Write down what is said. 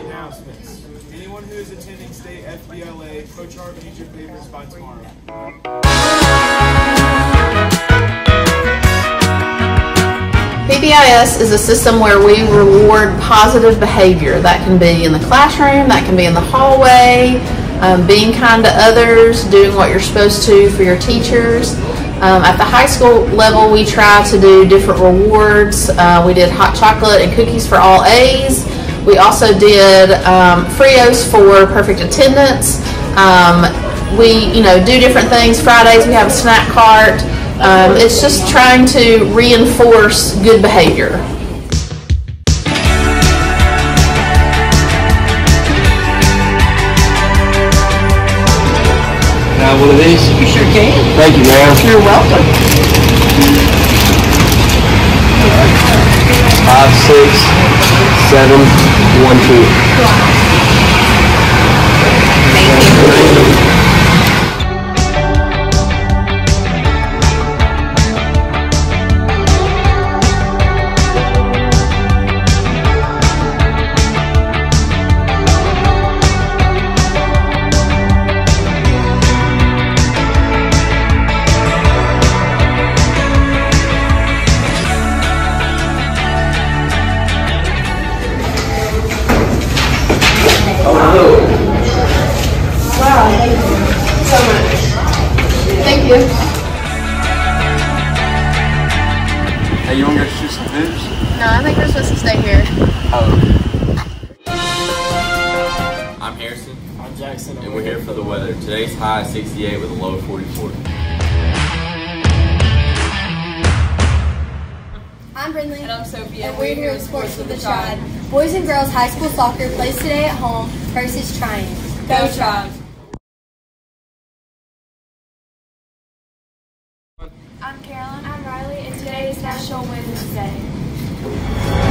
announcements. Anyone who is attending state FBLA, Coach Hart needs your papers by tomorrow. PBIS is a system where we reward positive behavior. That can be in the classroom, that can be in the hallway, um, being kind to others, doing what you're supposed to for your teachers. Um, at the high school level, we try to do different rewards. Uh, we did hot chocolate and cookies for all A's. We also did um, Frios for perfect attendance. Um, we, you know, do different things. Fridays we have a snack cart. Um, it's just trying to reinforce good behavior. Now one of these? You sure can. Thank you, ma'am. You're welcome. Five, six, seven, one, two. Hey, you want to go shoot some hoops? No, I think we're supposed to stay here. Oh. I'm Harrison, I'm Jackson. and we're here for the weather. Today's high is 68 with a low of 44. I'm Brindley. And I'm Sophia. And we're here with Sports with the Tribe. Boys and girls high school soccer plays today at home versus Triumph. Go Tribes. I'm Carolyn. National Women's Day.